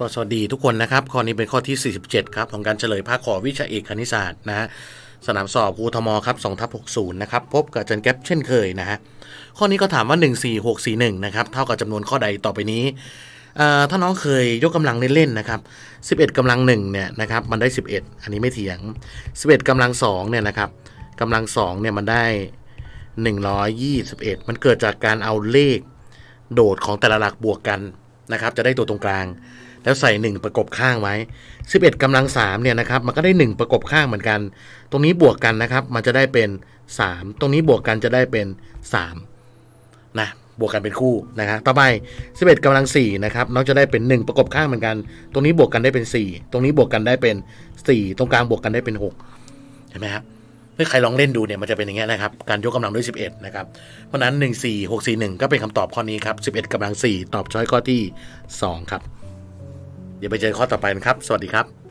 ก็สวัสดีทุกคนนะครับ ข้อนี้เป็นข้อที่ 47 ครับของการเฉลยภาคขอวิชาเอกคณิตศาสตร์นะฮะสนามสอบภูทมครับ2ทับ60 นะครับ พบกับจารย์แก๊ปเช่นเคยนะฮะข้อนี้ก็ถามว่า 14641 นะครับ เท่ากับจำนวนข้อใดต่อไปนี้อ่าถ้าน้องเคยยกกำลังเล่นๆนะครับ 11กำลัง1เนี่ยนะครับมันได้ 11 อันนี้ไม่เถียง 11กำลัง2เนี่ยนะครับกำลัง2เนี่ยมันได้ 121 มันเกิดจากการเอาเลขโดดของแต่ละหลักบวกกันนะครับ จะได้ตัวตรงกลาง แล้วใส่ 1 ประกบข้างไว้ 11กำลัง3เนี่ยนะครับมันก็ได้ 1 ประกบข้างเหมือนกัน ตรงนี้บวกกันนะครับ มันจะได้เป็น 3 ตรงนี้บวกกันจะได้เป็น3นะบวกกันเป็นคู่นะครับต่อไป 11กำลัง4นะครับน้องจะได้เป็น 1 ประกบข้างเหมือนกัน ตรงนี้บวกกันได้เป็น 4 ตรงนี้บวกกันได้เป็น 4 ตรงกลางบวกกันได้เป็น 6 เห็นไหมครับถ้าใครลองเล่นดูเนี่ยมันจะเป็นอย่างเงี้ยนะครับ การยกกำลังด้วย 11 นะครับ เพราะนั้น 1 4 6 4 1 ก็เป็นคำตอบข้อนี้ครับ 11กำลัง 4 ตอบช้อยข้อที่ 2 ครับ เดี๋ยวไปเจอข้อต่อไปนะครับ สวัสดีครับ